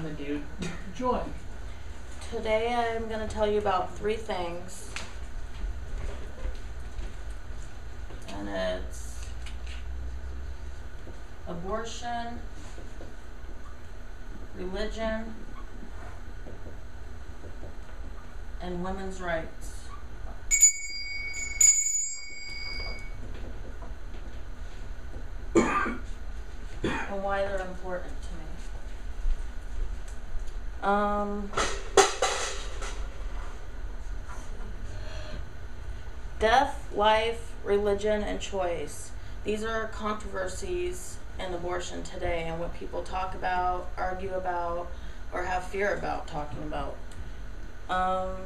on the dude. Joy. Today I'm going to tell you about three things. And it's abortion, religion, and women's rights. and why they're important. Um, death, life, religion, and choice. These are controversies in abortion today and what people talk about, argue about, or have fear about talking about. Um,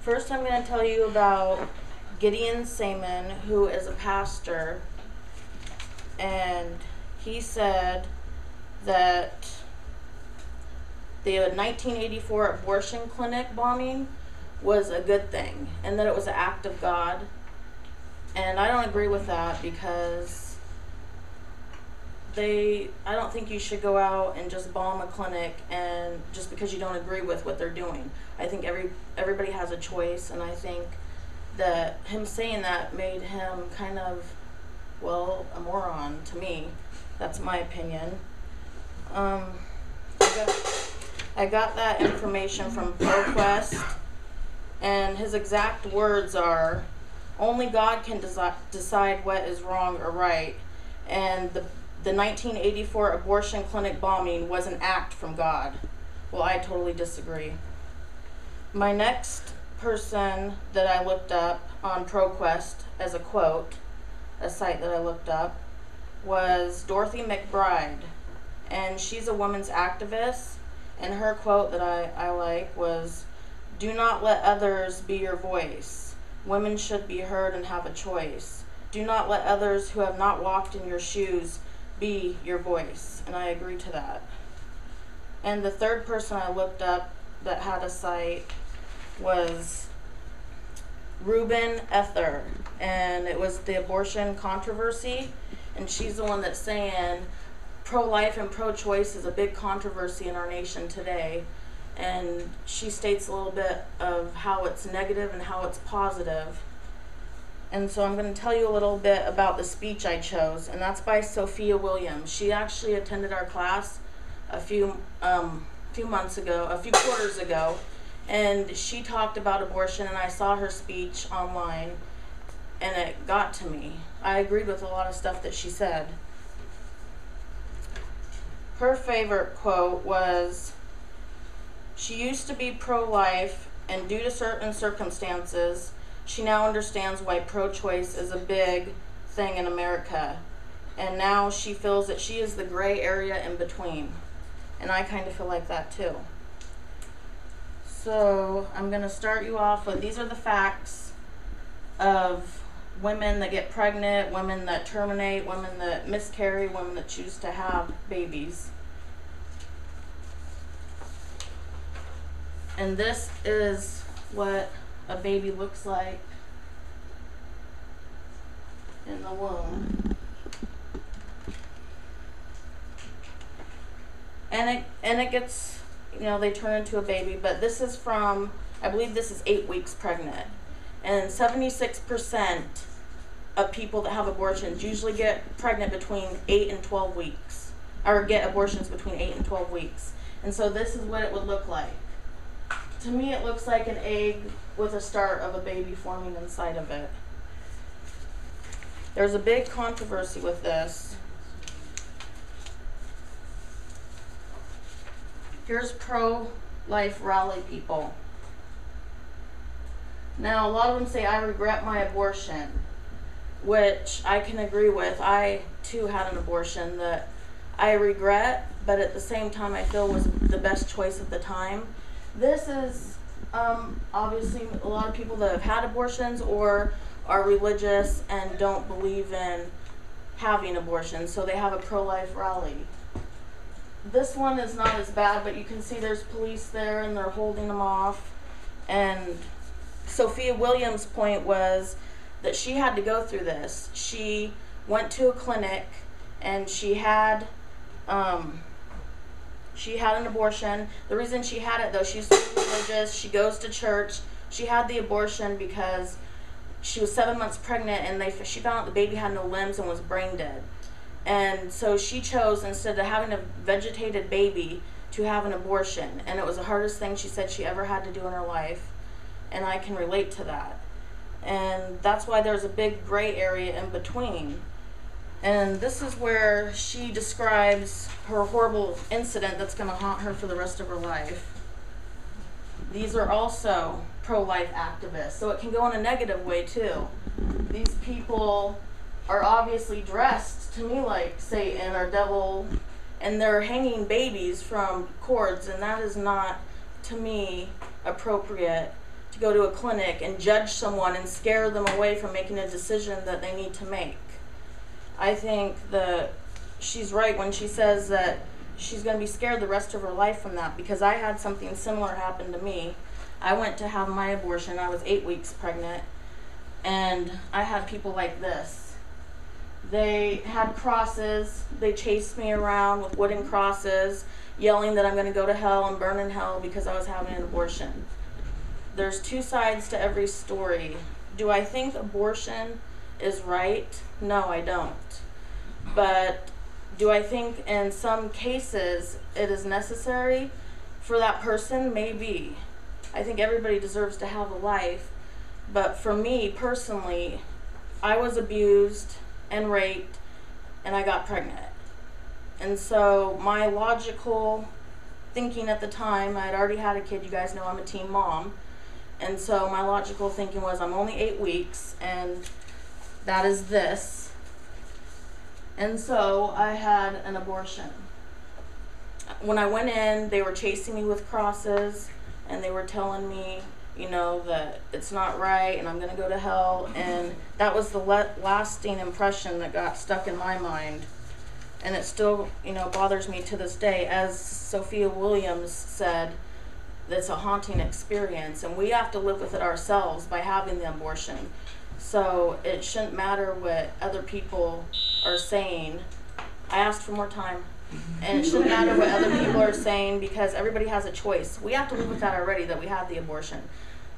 first, I'm going to tell you about Gideon Saman, who is a pastor, and he said that the 1984 abortion clinic bombing was a good thing and that it was an act of God. And I don't agree with that because they I don't think you should go out and just bomb a clinic and just because you don't agree with what they're doing. I think every everybody has a choice and I think that him saying that made him kind of well, a moron to me. That's my opinion. Um, I got, I got that information from ProQuest, and his exact words are only God can desi- decide what is wrong or right. And the, the 1984 abortion clinic bombing was an act from God. Well, I totally disagree. My next person that I looked up on ProQuest as a quote, a site that I looked up, was Dorothy McBride. And she's a woman's activist and her quote that I, I like was Do not let others be your voice. Women should be heard and have a choice. Do not let others who have not walked in your shoes be your voice. And I agree to that. And the third person I looked up that had a site was Ruben Ether. And it was the abortion controversy. And she's the one that's saying pro-life and pro-choice is a big controversy in our nation today and she states a little bit of how it's negative and how it's positive. positive and so i'm going to tell you a little bit about the speech i chose and that's by sophia williams she actually attended our class a few um, few months ago a few quarters ago and she talked about abortion and i saw her speech online and it got to me i agreed with a lot of stuff that she said her favorite quote was She used to be pro life, and due to certain circumstances, she now understands why pro choice is a big thing in America. And now she feels that she is the gray area in between. And I kind of feel like that too. So I'm going to start you off with these are the facts of women that get pregnant, women that terminate, women that miscarry, women that choose to have babies. And this is what a baby looks like in the womb. And it and it gets you know, they turn into a baby, but this is from I believe this is eight weeks pregnant. And seventy six percent of people that have abortions usually get pregnant between 8 and 12 weeks or get abortions between 8 and 12 weeks. And so this is what it would look like. To me it looks like an egg with a start of a baby forming inside of it. There's a big controversy with this. Here's pro life rally people. Now, a lot of them say, I regret my abortion which I can agree with. I too had an abortion that I regret, but at the same time I feel was the best choice at the time. This is um, obviously a lot of people that have had abortions or are religious and don't believe in having abortions, so they have a pro life rally. This one is not as bad, but you can see there's police there and they're holding them off. And Sophia Williams' point was that she had to go through this. She went to a clinic and she had um, she had an abortion. The reason she had it though, she's religious. She goes to church. She had the abortion because she was seven months pregnant and they she found out the baby had no limbs and was brain dead. And so she chose instead of having a vegetated baby to have an abortion. And it was the hardest thing she said she ever had to do in her life. And I can relate to that. And that's why there's a big gray area in between. And this is where she describes her horrible incident that's going to haunt her for the rest of her life. These are also pro life activists, so it can go in a negative way too. These people are obviously dressed to me like Satan or devil, and they're hanging babies from cords, and that is not, to me, appropriate to go to a clinic and judge someone and scare them away from making a decision that they need to make. I think that she's right when she says that she's going to be scared the rest of her life from that because I had something similar happen to me. I went to have my abortion. I was eight weeks pregnant, and I had people like this. They had crosses. They chased me around with wooden crosses, yelling that I'm going to go to hell and burn in hell because I was having an abortion. There's two sides to every story. Do I think abortion is right? No, I don't. But do I think in some cases it is necessary for that person? Maybe. I think everybody deserves to have a life. But for me personally, I was abused and raped and I got pregnant. And so my logical thinking at the time, I had already had a kid. You guys know I'm a teen mom. And so my logical thinking was I'm only eight weeks and that is this. And so I had an abortion. When I went in, they were chasing me with crosses and they were telling me, you know, that it's not right and I'm going to go to hell. And that was the lasting impression that got stuck in my mind. And it still, you know, bothers me to this day. As Sophia Williams said, it's a haunting experience and we have to live with it ourselves by having the abortion. So it shouldn't matter what other people are saying. I asked for more time. And it shouldn't matter what other people are saying because everybody has a choice. We have to live with that already that we had the abortion.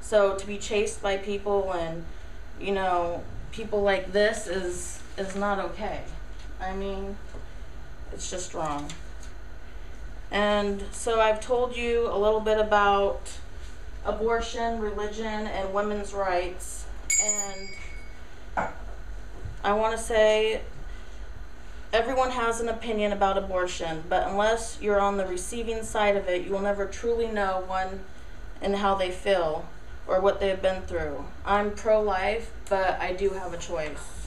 So to be chased by people and you know, people like this is is not okay. I mean, it's just wrong. And so I've told you a little bit about abortion, religion, and women's rights. And I want to say everyone has an opinion about abortion, but unless you're on the receiving side of it, you will never truly know one and how they feel or what they've been through. I'm pro life, but I do have a choice.